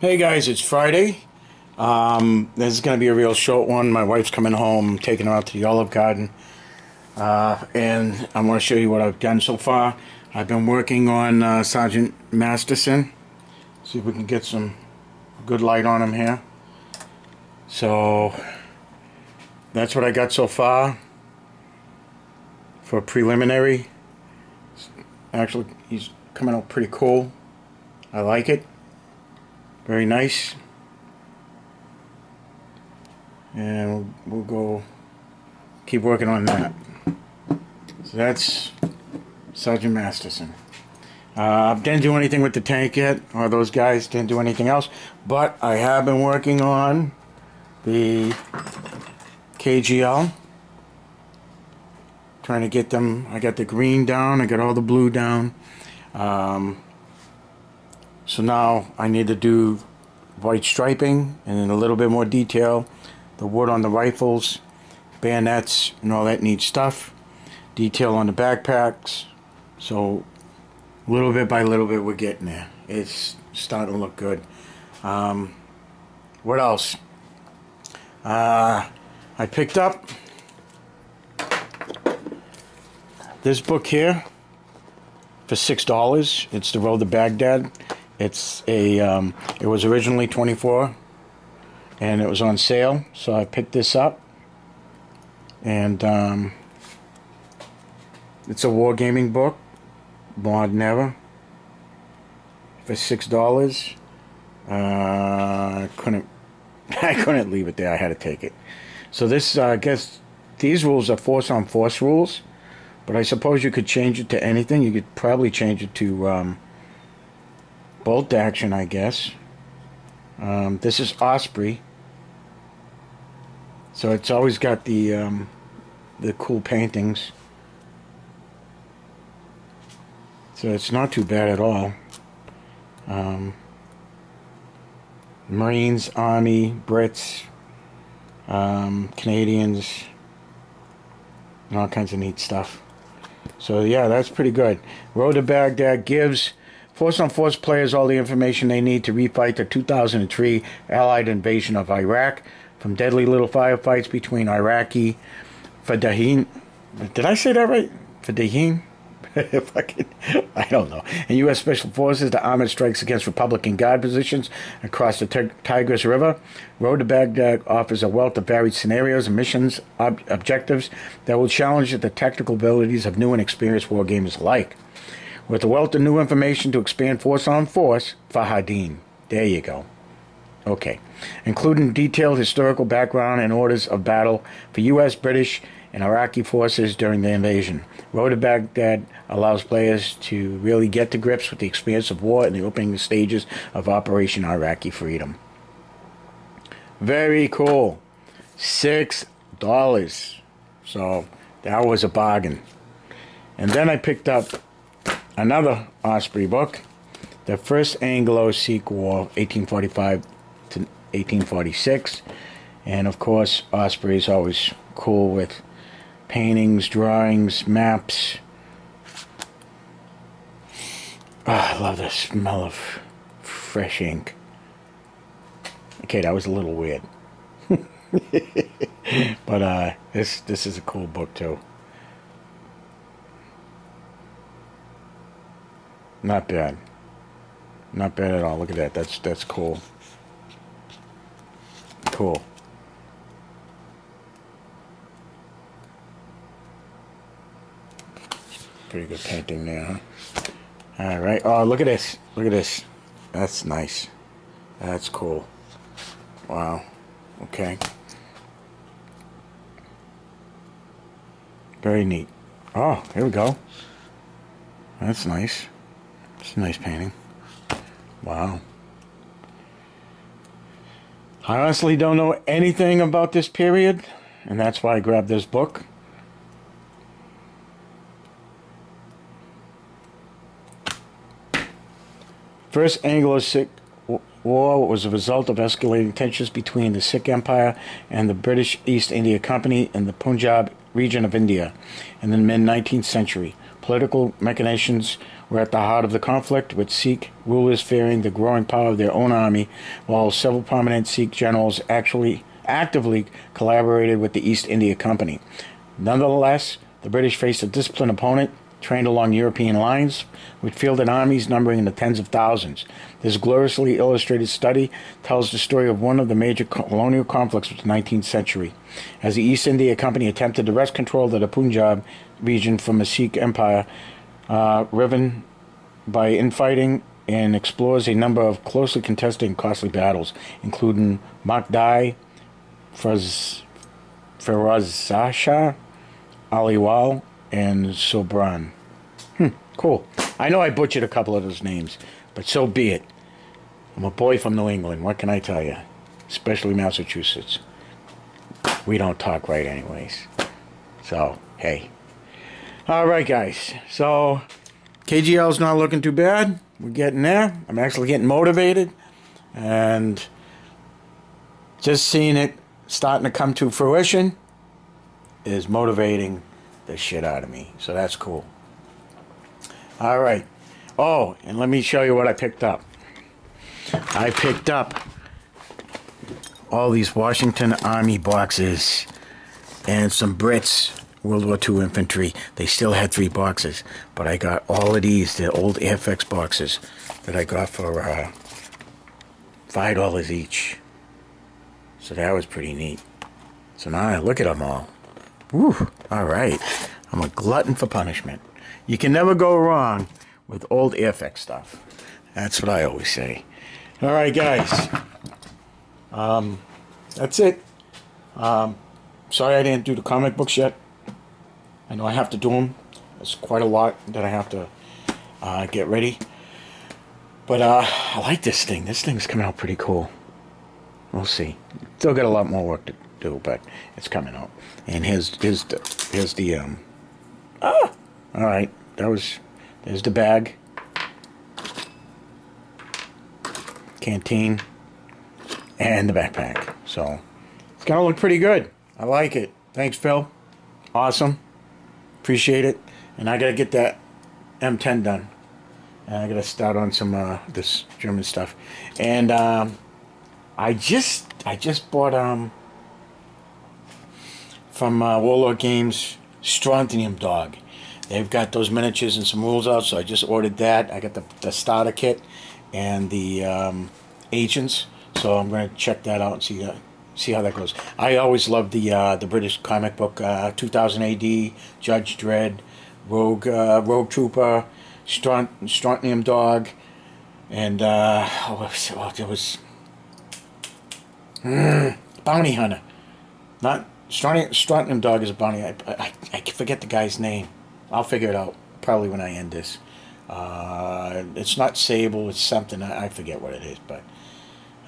Hey guys, it's Friday. Um, this is going to be a real short one. My wife's coming home, taking her out to the Olive Garden. Uh, and I'm going to show you what I've done so far. I've been working on uh, Sergeant Masterson. See if we can get some good light on him here. So, that's what I got so far for preliminary. Actually, he's coming out pretty cool. I like it. Very nice. And we'll, we'll go keep working on that. So that's Sergeant Masterson. Uh, didn't do anything with the tank yet, or those guys didn't do anything else, but I have been working on the KGL. Trying to get them, I got the green down, I got all the blue down. Um, so now I need to do white striping and then a little bit more detail. The wood on the rifles, bayonets, and all that neat stuff. Detail on the backpacks. So little bit by little bit we're getting there. It's starting to look good. Um, what else? Uh, I picked up this book here for six dollars. It's the Road to Baghdad. It's a. Um, it was originally twenty four, and it was on sale. So I picked this up, and um, it's a wargaming book, Mod Never, for six dollars. Uh, I couldn't. I couldn't leave it there. I had to take it. So this, uh, I guess, these rules are force on force rules. But I suppose you could change it to anything. You could probably change it to um, bolt action, I guess. Um, this is Osprey. So it's always got the um, the cool paintings. So it's not too bad at all. Um, Marines, Army, Brits, um, Canadians, all kinds of neat stuff. So yeah, that's pretty good. Road to Baghdad gives Force on Force players all the information they need to refight the 2003 Allied invasion of Iraq, from deadly little firefights between Iraqi Fadahin. Did I say that right? Fadahin? I don't know. And U.S. Special Forces to armored strikes against Republican Guard positions across the Tigris River. Road to Baghdad offers a wealth of varied scenarios and missions ob- objectives that will challenge the technical abilities of new and experienced war gamers alike. With a wealth of new information to expand force on force, Fahadin. There you go. Okay. Including detailed historical background and orders of battle for U.S., British, and Iraqi forces during the invasion. Road to Baghdad allows players to really get to grips with the experience of war in the opening stages of Operation Iraqi Freedom. Very cool. Six dollars. So that was a bargain. And then I picked up another Osprey book, the First Anglo-Sikh War, 1845 to 1846. And of course, Osprey is always cool with paintings, drawings, maps. Oh, I love the smell of fresh ink. Okay, that was a little weird. but uh, this this is a cool book too. Not bad. Not bad at all. Look at that. That's that's cool. Cool. Pretty good painting there, huh? All right. Oh, look at this. Look at this. That's nice. That's cool. Wow. Okay. Very neat. Oh, here we go. That's nice. It's a nice painting. Wow. I honestly don't know anything about this period, and that's why I grabbed this book. First Anglo-Sikh War was a result of escalating tensions between the Sikh Empire and the British East India Company in the Punjab region of India in the mid 19th century. Political machinations were at the heart of the conflict, with Sikh rulers fearing the growing power of their own army, while several prominent Sikh generals actually actively collaborated with the East India Company. Nonetheless, the British faced a disciplined opponent trained along European lines, with fielded armies numbering in the tens of thousands. This gloriously illustrated study tells the story of one of the major colonial conflicts of the 19th century, as the East India Company attempted to wrest control of the Punjab region from the Sikh Empire, uh, riven by infighting and explores a number of closely contested and costly battles, including Makdai, Firoz Shah, Aliwal, and Sobran. Hmm, cool. I know I butchered a couple of those names, but so be it. I'm a boy from New England. What can I tell you? Especially Massachusetts. We don't talk right, anyways. So, hey. All right, guys. So, KGL's not looking too bad. We're getting there. I'm actually getting motivated. And just seeing it starting to come to fruition is motivating the shit out of me. So that's cool. All right. Oh, and let me show you what I picked up. I picked up all these Washington Army boxes and some Brits World War II infantry. They still had three boxes, but I got all of these, the old Airfix boxes that I got for uh, five dollars each. So that was pretty neat. So now I look at them all. Woo! All right. I'm a glutton for punishment. You can never go wrong with old Airfix stuff. That's what I always say. All right, guys. Um, that's it. Um, sorry I didn't do the comic books yet. I know I have to do them. It's quite a lot that I have to uh, get ready. But uh, I like this thing. This thing's coming out pretty cool. We'll see. Still got a lot more work to do, but it's coming out. And here's here's the here's the um. Ah, all right. That was there's the bag. Canteen and the backpack. So it's gonna look pretty good. I like it. Thanks, Phil. Awesome. Appreciate it. And I gotta get that M10 done. And I gotta start on some uh, this German stuff. And um, I just I just bought um from uh, Warlord Games Strontium Dog. They've got those miniatures and some rules out, so I just ordered that. I got the, the starter kit and the um, agents, so I'm going to check that out and see that, see how that goes. I always loved the uh, the British comic book, uh, 2000 AD, Judge Dredd, Rogue uh, Rogue Trooper, Strontium Dog, and uh, oh, it was Mm, bounty hunter. Not Strontium, Dog is a bounty. I, I, I forget the guy's name. I'll figure it out probably when I end this. Uh, it's not Sable. It's something. I, I forget what it is, but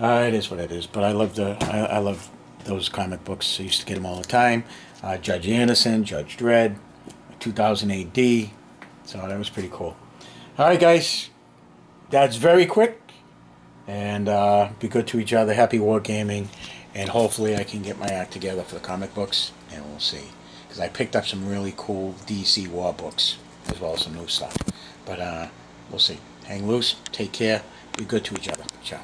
uh, it is what it is. But I love the. I, I love those comic books. I used to get them all the time. Uh, Judge Anderson, Judge Dredd, 2000 AD. So that was pretty cool. All right, guys. That's very quick and uh, be good to each other. Happy war gaming, and hopefully I can get my act together for the comic books, and we'll see. Because I picked up some really cool DC war books as well as some new stuff. But uh, we'll see. Hang loose. Take care. Be good to each other. Ciao.